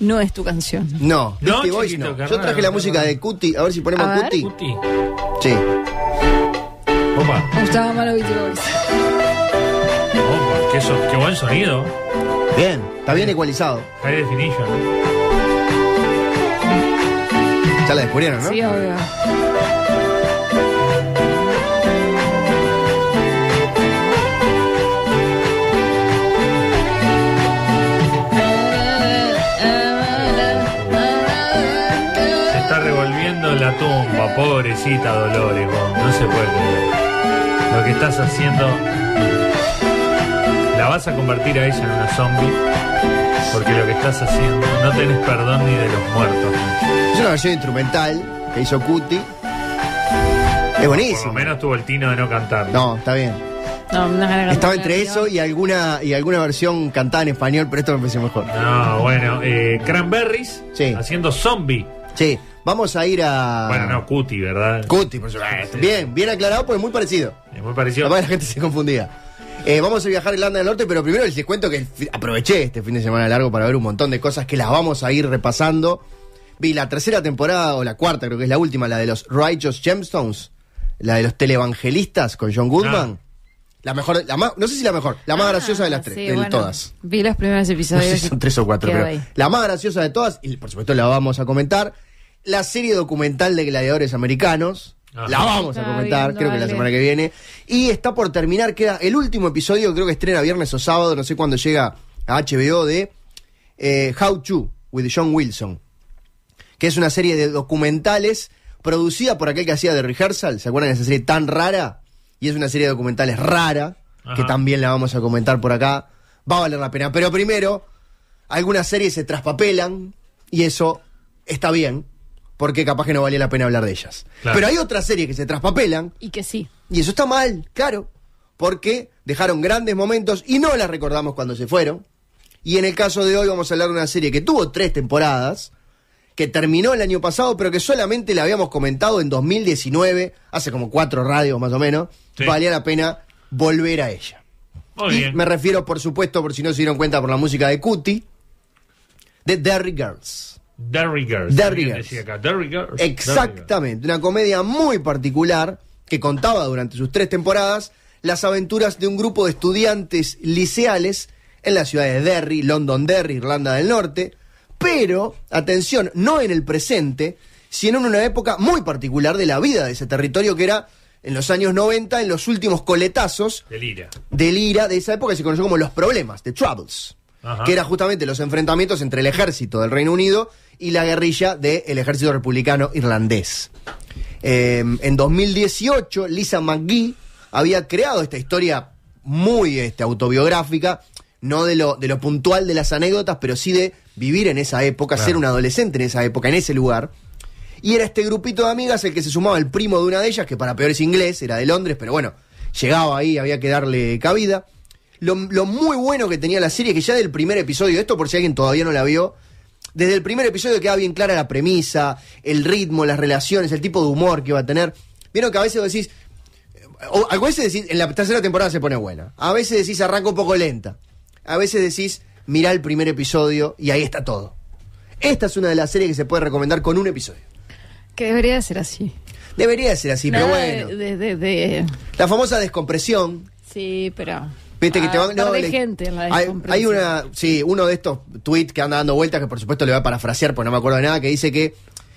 no es tu canción. No, No, Beastie Boys chiquito, no. Yo raro, traje la música de Cuti, a ver si ponemos A ver. Cuti. Cuti. Sí. Opa, Me gustaba más los Beastie Boys. opa, qué, so- qué buen sonido. Bien, está bien ecualizado. High definition. Ya la descubrieron, ¿no? Sí, obvio. Tumba, pobrecita Dolores, vos, no se puede creer. Lo que estás haciendo, la vas a convertir a ella en una zombie, porque lo que estás haciendo, no tenés perdón ni de los muertos. Es una versión instrumental que hizo Cuti. Es Por lo buenísimo. menos tuvo el tino de no cantar. No, está bien. No, Estaba entre eso y alguna y alguna versión cantada en español, pero esto me pareció mejor. No, bueno, eh, Cranberries Sí. haciendo zombie. Sí, vamos a ir a. Bueno, no, Cuti, ¿verdad? Cuti, por supuesto. Sí. Bien, bien aclarado, porque es muy parecido. Es muy parecido. Capaz la gente se confundía. Eh, vamos a viajar a Irlanda del Norte, pero primero les cuento que aproveché este fin de semana largo para ver un montón de cosas que las vamos a ir repasando. Vi la tercera temporada, o la cuarta, creo que es la última, la de los Righteous Gemstones, la de los televangelistas con John Goodman. Ah. La mejor, la más, no sé si la mejor, la más Ah, graciosa de las tres, sí, de bueno, todas. Vi los primeros No episodios. sé si son tres o cuatro, pero ahí. la más graciosa de todas, y por supuesto la vamos a comentar, la serie documental de gladiadores americanos. Ajá. La vamos a comentar, creo que la semana que viene. Y está por terminar, queda el último episodio, creo que estrena viernes o sábado, no sé cuándo llega a HBO, de eh, How To, with John Wilson. Que es una serie de documentales producida por aquel que hacía de Rehearsal. ¿Se acuerdan de esa serie tan rara? Y es una serie de documentales rara, que también la vamos a comentar por acá. Va a valer la pena. Pero primero, algunas series se traspapelan y eso está bien, porque capaz que no valía la pena hablar de ellas. Claro. Pero hay otras series que se traspapelan Y que sí. y eso está mal, claro, porque dejaron grandes momentos y no las recordamos cuando se fueron. Y en el caso de hoy vamos a hablar de una serie que tuvo tres temporadas, que terminó el año pasado, pero que solamente la habíamos comentado en 2019, hace como cuatro radios más o menos. Sí. Valía la pena volver a ella. Muy y bien. me refiero, por supuesto, por si no se dieron cuenta por la música de Cuti, de Derry Girls. Derry Girls. Derry Alguien Girls. decía acá, Derry Girls. Exactamente, una comedia muy particular que contaba durante sus tres temporadas las aventuras de un grupo de estudiantes liceales en la ciudad de Derry, London Derry, Irlanda del Norte, pero, atención, no en el presente, sino en una época muy particular de la vida de ese territorio que era en los años 90, en los últimos coletazos Del Ira. del IRA de esa época que se conoció como los problemas, the troubles, Ajá. que era justamente los enfrentamientos entre el ejército del Reino Unido y la guerrilla del ejército republicano irlandés. Eh, en 2018, Lisa McGee había creado esta historia muy este, autobiográfica, no de lo, de lo puntual de las anécdotas, pero sí de vivir en esa época, Claro. ser un adolescente en esa época, en ese lugar. Y era este grupito de amigas el que se sumaba el primo de una de ellas, que para peor es inglés, era de Londres, pero bueno, llegaba ahí, había que darle cabida. Lo, lo muy bueno que tenía la serie, que ya del primer episodio, esto por si alguien todavía no la vio, desde el primer episodio queda bien clara la premisa, el ritmo, las relaciones, el tipo de humor que va a tener. Vieron que a veces decís, o a veces decís, en la tercera temporada se pone buena, a veces decís arranca un poco lenta, a veces decís, mirá el primer episodio y ahí está todo. Esta es una de las series que se puede recomendar con un episodio. Que debería de ser así. Debería ser así, pero bueno. de, de- de- de- La famosa descompresión. Sí, pero. Viste que te Ah, van. no, de le- gente en la hay, una. Sí, uno de estos tweets que anda dando vueltas, que por supuesto le va a parafrasear, porque no me acuerdo de nada, que dice que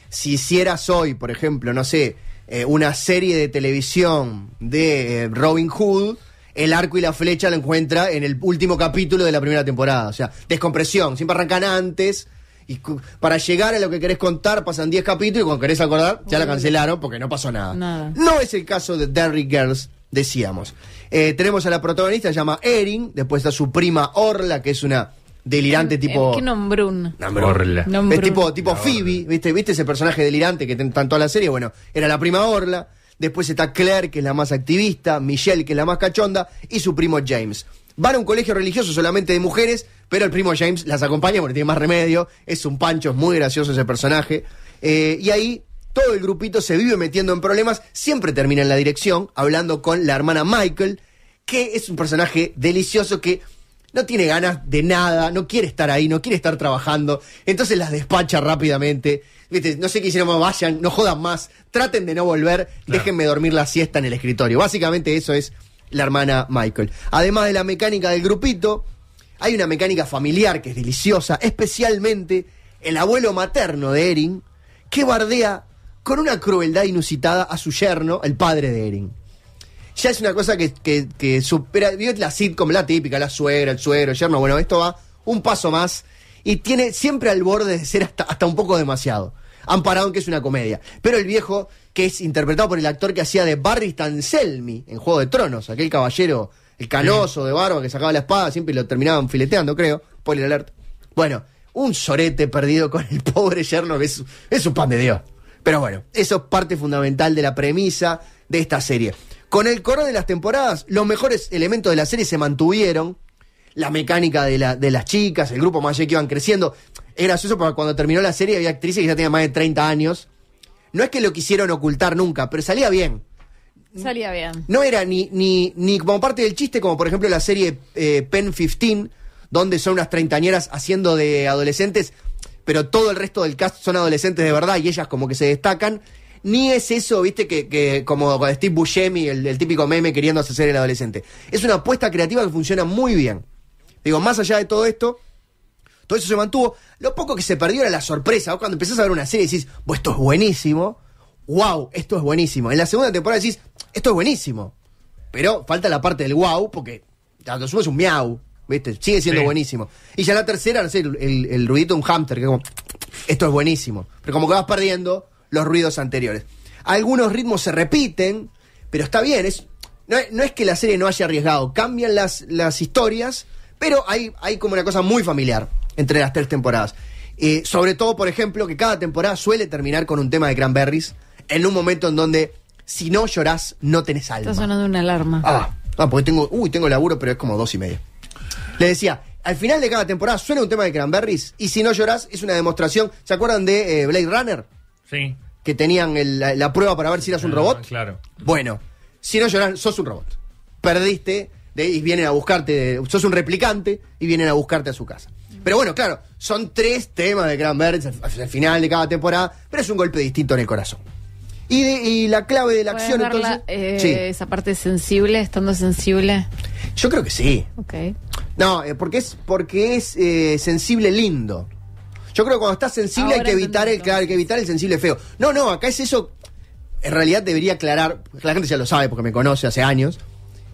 si hicieras hoy, por ejemplo, no sé, eh, una serie de televisión de eh, Robin Hood, el arco y la flecha lo encuentra en el último capítulo de la primera temporada. O sea, descompresión. Siempre arrancan antes. Y para llegar a lo que querés contar pasan 10 capítulos y cuando querés acordar ya la cancelaron porque no pasó nada. Nada. No es el caso de Derry Girls, decíamos. Eh, tenemos a la protagonista, se llama Erin, después está su prima Orla, que es una delirante tipo... ¿Qué nombrún? Nombre. Orla. Nombre. Es tipo, tipo Phoebe, ¿viste? ¿viste ese personaje delirante que tanto a la serie? Bueno, era la prima Orla. Después está Claire, que es la más activista, Michelle, que es la más cachonda, y su primo James. Van a un colegio religioso solamente de mujeres, pero el primo James las acompaña porque tiene más remedio. Es un pancho, es muy gracioso ese personaje. Eh, y ahí todo el grupito se vive metiendo en problemas. Siempre termina en la dirección, hablando con la hermana Michael, que es un personaje delicioso que no tiene ganas de nada, no quiere estar ahí, no quiere estar trabajando, entonces las despacha rápidamente. ¿Viste? No sé qué hicieron, vayan, no jodan más, traten de no volver, déjenme dormir la siesta en el escritorio. Básicamente eso es la hermana Michael. Además de la mecánica del grupito, hay una mecánica familiar que es deliciosa, especialmente el abuelo materno de Erin, que bardea con una crueldad inusitada a su yerno, el padre de Erin. Ya es una cosa que, que, que supera, vio la sitcom, la típica, la suegra, el suegro, el yerno, bueno, esto va un paso más y tiene siempre al borde de ser hasta, hasta un poco demasiado. Han parado en que es una comedia. Pero el viejo, que es interpretado por el actor que hacía de Barry Stanselmi en Juego de Tronos, aquel caballero, el canoso de barba que sacaba la espada, siempre lo terminaban fileteando, creo. Spoiler alert. Bueno, un sorete perdido con el pobre yerno que es, es un pan de Dios. Pero bueno, eso es parte fundamental de la premisa de esta serie. Con el correr de las temporadas, los mejores elementos de la serie se mantuvieron. La mecánica de, la, de las chicas, el grupo más que iban creciendo. Es gracioso porque cuando terminó la serie había actrices que ya tenían más de 30 años. No es que lo quisieron ocultar nunca, pero salía bien. Salía bien. No era ni, ni, ni como parte del chiste, como por ejemplo la serie eh, Pen 15, donde son unas treintañeras haciendo de adolescentes, pero todo el resto del cast son adolescentes de verdad y ellas como que se destacan. Ni es eso, viste, que, que como con Steve Buscemi, el, el típico meme queriendo hacer el adolescente. Es una apuesta creativa que funciona muy bien. Digo, más allá de todo esto, todo eso se mantuvo. Lo poco que se perdió era la sorpresa. Vos cuando empezás a ver una serie decís, pues esto es buenísimo. Wow, esto es buenísimo. En la segunda temporada decís, esto es buenísimo. Pero falta la parte del wow, porque cuando un miau, ¿viste? Sigue siendo Sí. buenísimo. Y ya la tercera, no sé, el, el, el ruidito de un hamster, que como, esto es buenísimo. Pero como que vas perdiendo los ruidos anteriores. Algunos ritmos se repiten, pero está bien. Es, no, es- no es que la serie no haya arriesgado, cambian las, las historias, pero hay, hay como una cosa muy familiar entre las tres temporadas. Eh, sobre todo, por ejemplo, que cada temporada suele terminar con un tema de Cranberries en un momento en donde si no llorás, no tenés alma. Está sonando una alarma. Ah, ah, porque tengo, uy, tengo laburo, pero es como dos y media. Le decía, al final de cada temporada suena un tema de Cranberries y si no llorás es una demostración. ¿Se acuerdan de eh, Blade Runner? Sí. Que tenían el- la, la prueba para ver si eras un robot. Claro. Bueno, si no llorás, sos un robot. Perdiste de, y vienen a buscarte, sos un replicante y vienen a buscarte a su casa. Pero bueno, claro, son tres temas de Cranberries al, al final de cada temporada, pero es un golpe distinto en el corazón. Y, de- y la clave de la ¿Puedes acción, verla, entonces. eh, sí, Esa parte sensible, estando sensible. Yo creo que sí. Ok. No, eh, porque es, porque es eh, sensible lindo. Yo creo que cuando estás sensible hay que evitar el, claro, hay que evitar el sensible feo. No, no, acá es eso. En realidad debería aclarar, porque la gente ya lo sabe porque me conoce hace años.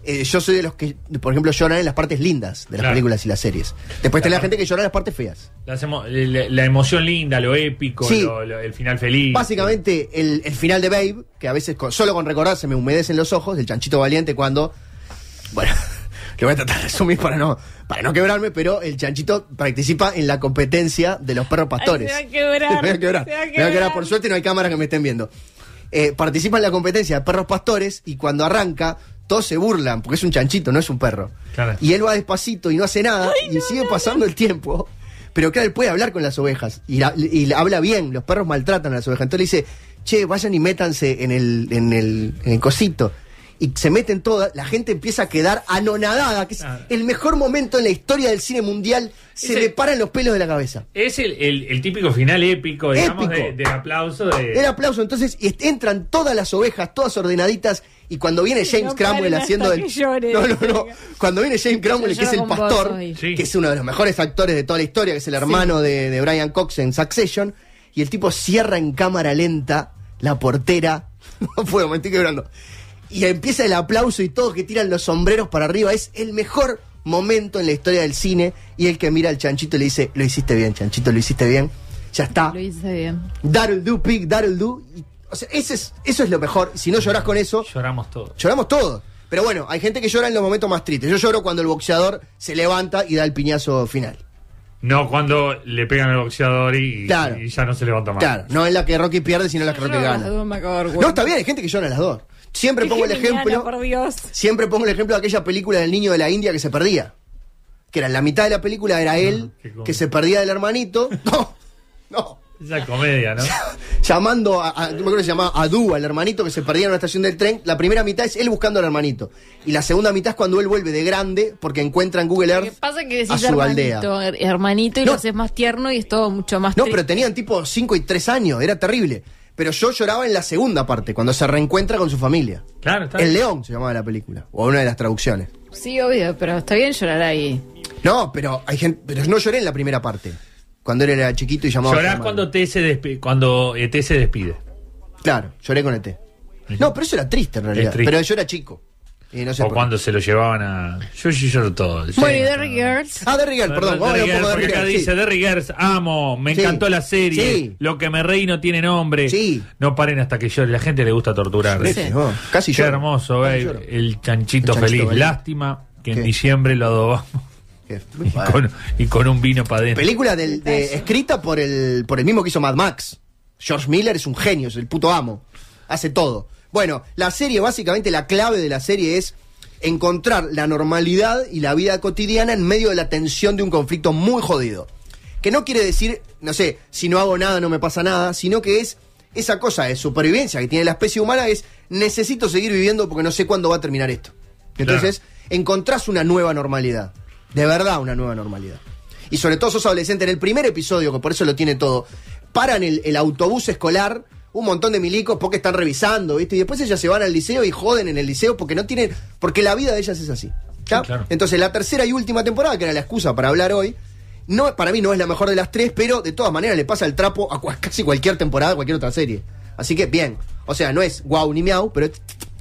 Eh, yo soy de los que, por ejemplo, lloran en las partes lindas de las Claro. películas y las series. Después tenés la gente que llora en las partes feas. La, la emoción linda, lo épico, Sí. lo- lo- el final feliz. Básicamente, el, el final de Babe, que a veces con- solo con recordar se me humedecen los ojos, el chanchito valiente cuando. Bueno, lo voy a tratar de resumir para no, para no quebrarme, pero el chanchito participa en la competencia de los perros pastores. Ay, se va a quebrar, me voy a quebrar. se va a Me voy a quebrar. quebrar. Por suerte no hay cámaras que me estén viendo. Eh, participa en la competencia de perros pastores y cuando arranca, todos se burlan, porque es un chanchito, no es un perro. Claro. Y él va despacito y no hace nada, y sigue pasando el tiempo. Pero claro, él puede hablar con las ovejas y, la- y la- habla bien, los perros maltratan a las ovejas. Entonces le dice, che, vayan y métanse en el, en el, en el cosito. Y se meten todas, la gente empieza a quedar anonadada, que es Claro. el mejor momento en la historia del cine mundial. Se le paran los pelos de la cabeza. Es el, el- el típico final épico, digamos, Épico. de- del aplauso de. El aplauso, entonces, entran todas las ovejas, todas ordenaditas, y cuando viene James no Cromwell haciendo el. llore, no, no, no. Cuando viene James Cromwell, que es el vos pastor, que es uno de los mejores actores de toda la historia, que es el hermano de, de Brian Cox en Succession, y el tipo cierra en cámara lenta la portera. No puedo, me estoy quebrando. Y empieza el aplauso y todos que tiran los sombreros para arriba. Es el mejor momento en la historia del cine. Y el que mira al chanchito le dice: Lo hiciste bien, chanchito, lo hiciste bien. Ya está. Lo hice bien. That'll do, pig, that'll do. Y, o sea, ese es, eso es lo mejor. Si no llorás con eso, Lloramos todos. lloramos todos. Pero bueno, hay gente que llora en los momentos más tristes. Yo lloro cuando el boxeador se levanta y da el piñazo final. No cuando le pegan al boxeador y, Claro. y ya no se levanta más. Claro, no es la que Rocky pierde, sino la que Rocky las gana. dos me acabo de dar No, está bien, hay gente que llora en las dos. Siempre Qué pongo el ejemplo. por Dios. Siempre pongo el ejemplo de aquella película del niño de la India que se perdía. Que era en la mitad de la película era él que se perdía del hermanito. No, no. Esa comedia, ¿no? llamando a, a- me acuerdo que se llamaba Adu, al hermanito que se perdía en una estación del tren. La primera mitad es él buscando al hermanito. Y la segunda mitad es cuando él vuelve de grande porque encuentra en Google Lo que Earth pasa es que a decís su aldea. hermanito, her- hermanito y No. lo haces más tierno y es todo mucho más No, triste. pero tenían tipo 5 y 3 años, era terrible. Pero yo lloraba en la segunda parte, cuando se reencuentra con su familia. Claro, está El bien. León se llamaba la película, o una de las traducciones. Sí, obvio, pero está bien llorar ahí. No, pero hay gente, pero no lloré en la primera parte, cuando él era chiquito y llamaba. a su Llorás cuando, T se despi- cuando ET se despide. Claro, lloré con ET. No, pero eso era triste en realidad. Triste. Pero yo era chico. Y no sé o cuando se lo llevaban a. Yo sí lloro todo. Bueno, y Derry. Girls. Ah, Derry Girl, perdón. Derry Girls, porque acá dice Derry Girls, amo, me Sí. encantó la serie, Sí. lo que me reí no tiene nombre, Sí. no paren hasta que llore, la gente le gusta torturar. Sí, Sí. no, casi Qué hermoso, el chanchito El chanchito feliz, feliz. lástima que en diciembre lo adobamos y con, y con un vino para adentro. Película del- de- escrita por el, por el mismo que hizo Mad Max. George Miller es un genio, es el puto amo. Hace todo. Bueno, la serie, básicamente, la clave de la serie es encontrar la normalidad y la vida cotidiana en medio de la tensión de un conflicto muy jodido. Que no quiere decir, no sé, si no hago nada no me pasa nada, sino que es esa cosa de supervivencia que tiene la especie humana, es necesito seguir viviendo porque no sé cuándo va a terminar esto. Entonces, encontrás una nueva normalidad. De verdad, una nueva normalidad. Y sobre todo sos adolescente. En el primer episodio, que por eso lo tiene todo, paran el, el autobús escolar un montón de milicos porque están revisando, ¿viste? Y después ellas se van al liceo y joden en el liceo porque no tienen. Porque la vida de ellas es así. ¿ya? Sí, claro. Entonces, la tercera y última temporada, que era la excusa para hablar hoy, no, para mí no es la mejor de las tres, pero de todas maneras le pasa el trapo a casi cualquier temporada, cualquier otra serie. Así que bien. O sea, no es guau ni miau, pero es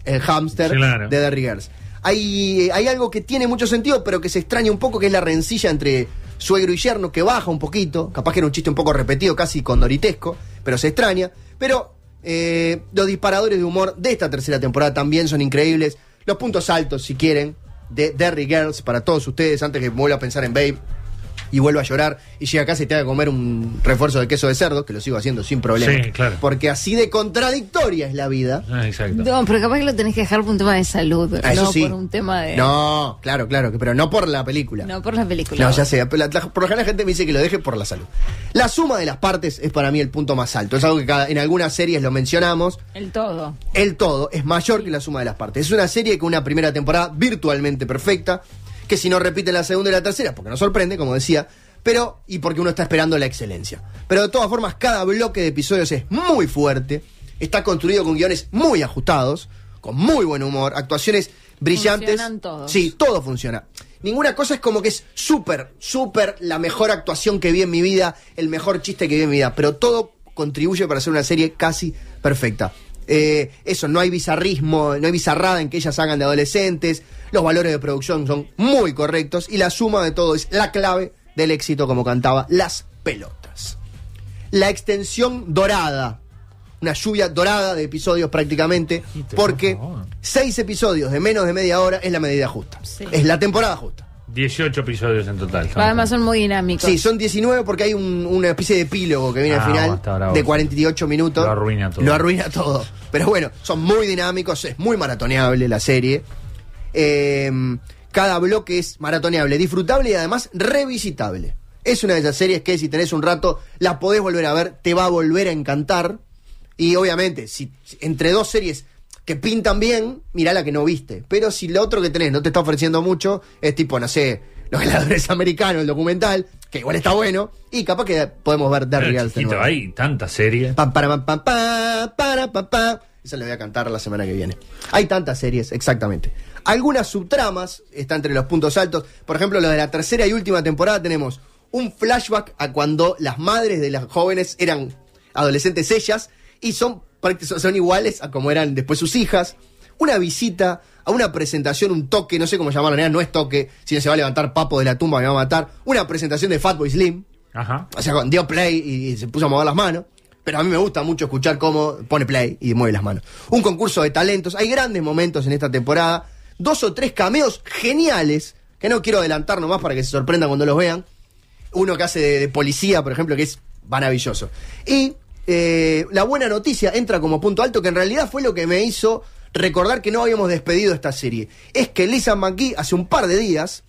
el hámster Claro. de Derry Girls. Hay, hay algo que tiene mucho sentido, pero que se extraña un poco, que es la rencilla entre suegro y yerno, que baja un poquito. Capaz que era un chiste un poco repetido, casi condoritesco, pero se extraña. Pero eh, los disparadores de humor de esta tercera temporada también son increíbles. Los puntos altos, si quieren, de Derry Girls para todos ustedes, antes que vuelva a pensar en Babe y vuelva a llorar y llega a casa y tenga que comer un refuerzo de queso de cerdo, que lo sigo haciendo sin problema. Sí, claro. Porque así de contradictoria es la vida. Ah, exacto. No, pero capaz que lo tenés que dejar por un tema de salud, Ah, eso no sí. por un tema de... No, claro, claro, que- pero no por la película. No por la película. No, ya sé, pero la- la- por lo general la gente me dice que lo deje por la salud. La suma de las partes es para mí el punto más alto. Es algo que cada- en algunas series lo mencionamos. El todo. El todo es mayor que la suma de las partes. Es una serie con una primera temporada virtualmente perfecta, que si no repite la segunda y la tercera, porque nos sorprende, como decía, pero y porque uno está esperando la excelencia. Pero de todas formas, cada bloque de episodios es muy fuerte, está construido con guiones muy ajustados, con muy buen humor, actuaciones brillantes. Funcionan todos. Sí, todo funciona. Ninguna cosa es como que es súper, súper la mejor actuación que vi en mi vida, el mejor chiste que vi en mi vida, pero todo contribuye para hacer una serie casi perfecta. Eh, eso, no hay bizarrismo, no hay bizarrada en que ellas hagan de adolescentes, los valores de producción son muy correctos y la suma de todo es la clave del éxito, como cantaba Las Pelotas. La extensión dorada, una lluvia dorada de episodios prácticamente, porque seis episodios de menos de media hora es la medida justa. Sí. Es la temporada justa. 18 episodios en total. Además son muy dinámicos. Sí, son 19 porque hay un- una especie de epílogo que viene Ah, al final está bravo. de 48 minutos. Lo arruina todo. Lo arruina todo. Pero bueno, son muy dinámicos, es muy maratoneable la serie. Eh, cada bloque es maratoneable, disfrutable y además revisitable. Es una de esas series que si tenés un rato la podés volver a ver, te va a volver a encantar. Y obviamente, si entre dos series que pintan bien, mirá la que no viste. Pero si lo otro que tenés no te está ofreciendo mucho, es tipo, no sé, Los Gladiadores Americanos, el documental, que igual está bueno, y capaz que podemos ver chiquito, nuevo. hay tantas series. Pam, para, pam, pam, pam, para, pam, pam. Esa le voy a cantar la semana que viene. Hay tantas series, exactamente. Algunas subtramas están entre los puntos altos. Por ejemplo, lo de la tercera y última temporada tenemos un flashback a cuando las madres de las jóvenes eran adolescentes ellas y son, son iguales a como eran después sus hijas. Una visita a una presentación, un toque, no sé cómo llamarlo, no es toque, si no se va a levantar Papo de la tumba, me va a matar. Una presentación de Fatboy Slim. Ajá. O sea, dio play y, y se puso a mover las manos. Pero a mí me gusta mucho escuchar cómo pone play y mueve las manos. Un concurso de talentos. Hay grandes momentos en esta temporada. Dos o tres cameos geniales. Que no quiero adelantar nomás para que se sorprendan cuando los vean. Uno que hace de, de policía, por ejemplo, que es maravilloso. Y eh, la buena noticia entra como punto alto, que en realidad fue lo que me hizo recordar que no habíamos despedido esta serie. Es que Lisa McGee hace un par de días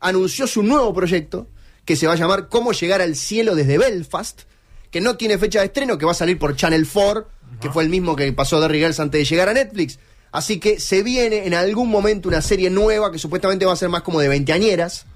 anunció su nuevo proyecto que se va a llamar Cómo llegar al cielo desde Belfast, que no tiene fecha de estreno, que va a salir por Channel 4, que fue el mismo que pasó Derry Girls antes de llegar a Netflix. Así que se viene en algún momento una serie nueva que supuestamente va a ser más como de veinteañeras,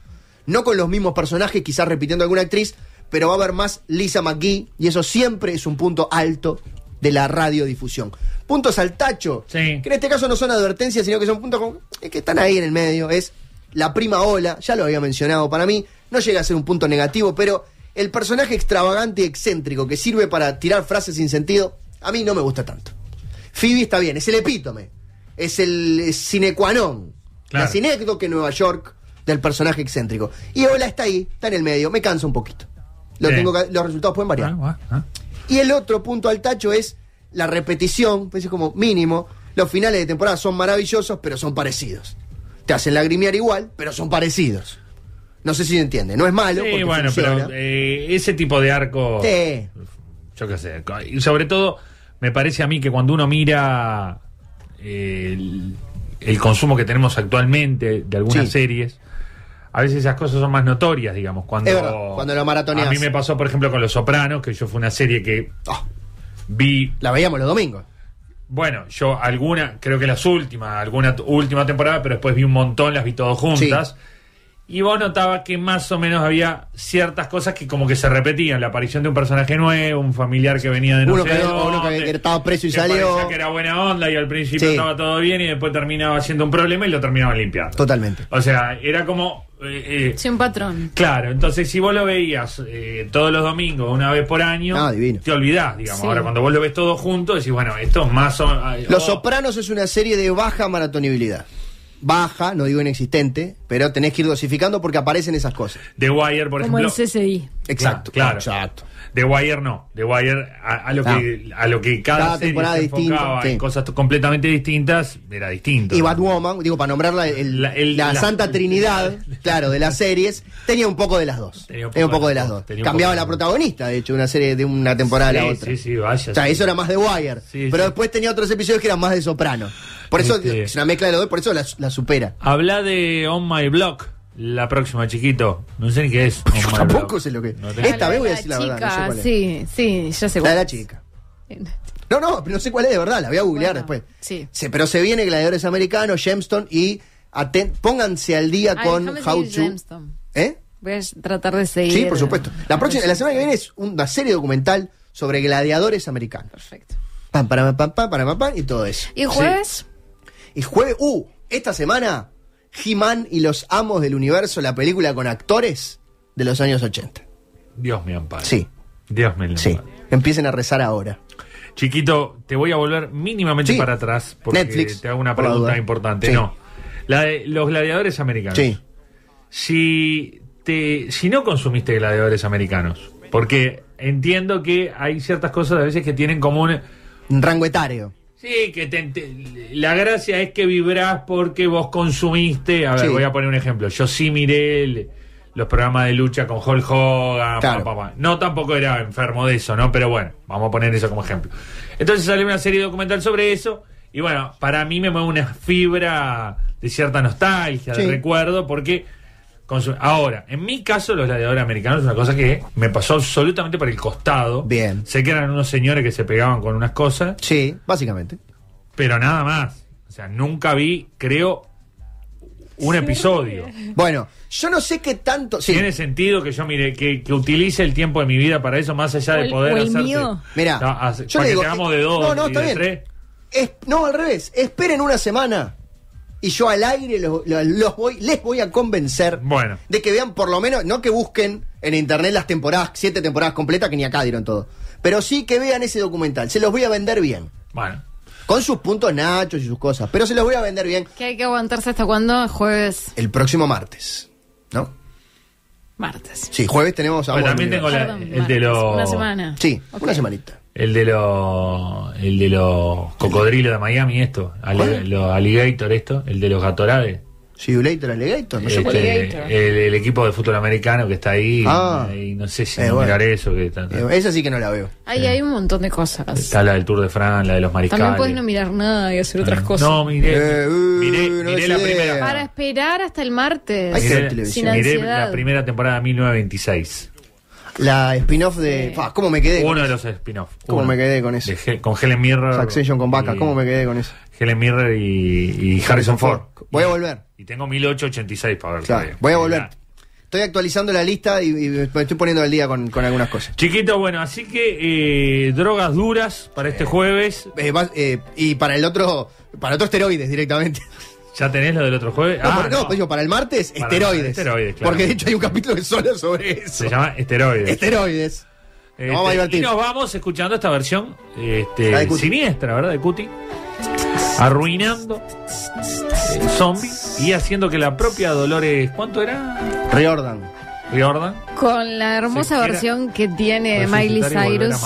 no con los mismos personajes, quizás repitiendo alguna actriz, pero va a haber más Lisa McGee, y eso siempre es un punto alto de la radiodifusión. Puntos al tacho, Sí. que en este caso no son advertencias, sino que son puntos con- eh, que están ahí en el medio. Es la prima ola, ya lo había mencionado para mí, no llega a ser un punto negativo, pero el personaje extravagante y excéntrico que sirve para tirar frases sin sentido, a mí no me gusta tanto. Phoebe está bien, es el epítome, es el sine qua non, Claro. la sinécdoque Nueva York del personaje excéntrico. Y Ola está ahí, está en el medio, me cansa un poquito. Lo Sí. tengo que- los resultados pueden variar. Ah, ah, ah. Y el otro punto al tacho es la repetición, pues es como mínimo. Los finales de temporada son maravillosos, pero son parecidos. Te hacen lagrimear igual, pero son parecidos. No sé si se entiende. No es malo. Sí, porque bueno, funciona. pero eh, ese tipo de arco. Sí. Yo qué sé. Y sobre todo, me parece a mí que cuando uno mira el, el consumo que tenemos actualmente de algunas Sí. series, a veces esas cosas son más notorias, digamos. Cuando, verdad, cuando lo maratoneás. A mí me pasó, por ejemplo, con Los Sopranos, que yo fue una serie que Ah, vi. la veíamos los domingos. Bueno, yo alguna, creo que las últimas, alguna última temporada, pero después vi un montón, las vi todas juntas. Y vos notabas que más o menos había ciertas cosas que como que se repetían. La aparición de un personaje nuevo, un familiar que venía de no Uno sé que- dónde, uno que- que estaba preso y que salió. que era buena onda y al principio Sí. estaba todo bien y después terminaba siendo un problema y lo terminaban limpiando. Totalmente. O sea, era como... eh, eh, Sí, un patrón. Claro, entonces si vos lo veías eh, todos los domingos, una vez por año, Ah, te olvidás, digamos. Sí. Ahora, cuando vos lo ves todo junto, decís, bueno, esto es más o Los oh, Sopranos es una serie de baja maratonibilidad. Baja, no digo inexistente, pero tenés que ir dosificando porque aparecen esas cosas. The Wire, por Como ejemplo. el CCI. Exacto. Claro. Exacto. The Wire no. The Wire, a, a lo, que, a lo que cada, Cada serie temporada se distinta, enfocaba sí. en cosas completamente distintas, era distinto. Y Batwoman, digo, para nombrarla, el- La- el- la, la- Santa Trinidad, claro, de las series, tenía un poco de las dos. Tenía Tenía un poco de las dos. Cambiaba la protagonista, de hecho, de una serie de una temporada a la otra. sí, sí, vaya. O sea, sí. eso era más de Wire. Sí, pero sí. después tenía otros episodios que eran más de soprano. Por eso Este- es una mezcla de los dos, por eso la, la supera. Habla de On My Block, la próxima, chiquito. No sé ni qué es. On Yo My tampoco sé lo que- No tengo- Esta vez voy a la decir la verdad, no sé cuál es. Sí, sí, ya sé La cuál de la chica. No, no, pero no sé cuál es de verdad, la voy a googlear Bueno, después. sí. Se- pero se viene Gladiadores Americanos, Gemstone y aten- pónganse al día Ay, con How to. Gemstone. ¿Eh? Voy a tratar de seguir. Sí, por supuesto. La próxima, la semana que viene es una serie documental sobre gladiadores americanos. Perfecto. Pam, para, pam, pam, para, pam, y todo eso. ¿Y jueves? Y jueves, uh, esta semana, He-Man y los Amos del Universo, la película con actores de los años 80. Dios me ampare. Sí, Dios me sí. ampare. Empiecen a rezar ahora. Chiquito, te voy a volver mínimamente Sí. para atrás porque Netflix, te hago una pregunta importante. Sí. No. La de los gladiadores americanos. Sí. Si te si no consumiste gladiadores americanos, porque entiendo que hay ciertas cosas a veces que tienen como un Un rango etario. Sí, que te- te- la gracia es que vibrás porque vos consumiste. A ver, Sí. voy a poner un ejemplo. Yo sí miré el- los programas de lucha con Hulk Hogan. Claro. pa, pa, pa. No, tampoco era enfermo de eso, ¿no? Pero bueno, vamos a poner eso como ejemplo. Entonces salió una serie documental sobre eso. Y bueno, para mí me mueve una fibra de cierta nostalgia, Sí. de recuerdo, porque. Ahora, en mi caso, los gladiadores americanos es una cosa que me pasó absolutamente por el costado. Bien. Sé que eran unos señores que se pegaban con unas cosas Sí, básicamente. pero nada más. O sea, nunca vi, creo, un episodio. Bueno, yo no sé qué tanto. Sí, Tiene sentido que yo mire, que, que utilice el tiempo de mi vida para eso, más allá O de el- poder o el hacerte- mío. Mira, No, hace- yo para le que digo, te hagamos de eh, dos no, no, y está de bien. tres. Es- no, al revés. Esperen una semana y yo al aire los, los- los voy, les voy a convencer Bueno. de que vean por lo menos, no que busquen en internet las temporadas, siete temporadas completas, que ni acá dieron todo, pero sí que vean ese documental. Se los voy a vender bien. Bueno, Con sus puntos nachos y sus cosas, pero se los voy a vender bien Que hay que aguantarse hasta cuándo? Jueves, el próximo martes. ¿No? martes. Sí, jueves tenemos a también tengo la- Perdón, el de los- Una semana. Sí, una semanita. El de los el de los cocodrilos de Miami, esto, ¿Cuál? los alligator, esto, el de los gatorades. Later, alligator. No sé cuál Este, es. El, el equipo de fútbol americano que está ahí, Ah. y no sé si Eh, no bueno. mirar eso. Que está, Eh, esa sí que no la veo. Ahí hay un montón de cosas. está la del Tour de France, la de los mariscales. También puedes no mirar nada y hacer otras Ah, cosas. No, miré, Eh, uh, miré, no miré la primera. Para esperar hasta el martes. Hay que Miré, televisión. Sin miré la primera temporada de 1926. La spin-off de. Fa, ¿Cómo me quedé? Uno con de los spin-off. ¿Cómo Uno. me quedé con eso? De con Helen Mirren. Succession con Vaca. y- ¿Cómo me quedé con eso? Helen Mirren y, y Harrison Ford. Voy a volver. Y tengo 1886 para ver. Claro, voy a volver. Estoy actualizando la lista y, y me estoy poniendo al día con, con algunas cosas. Chiquito, bueno, así que eh, drogas duras para este jueves. Eh, eh, y para el otro, para otro esteroides directamente. ¿Ya tenés lo del otro jueves? No, Ah, por- no, pues digo, para el martes, Para- esteroides. esteroides, claro. Porque de hecho hay un capítulo que solo sobre eso. Se llama esteroides. Esteroides. Este, Nos vamos a divertir. Y nos vamos escuchando esta versión este, siniestra, ¿verdad? De Cuti. Arruinando eh, zombie y haciendo que la propia Dolores. ¿Cuánto era? Riordan. Riordan. Con la hermosa versión que tiene Miley Cyrus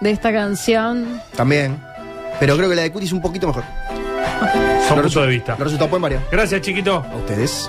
de esta canción. También. Pero creo que la de Cuti es un poquito mejor. Son puntos de vista. Los resultados pueden variar. Gracias, chiquito. A ustedes.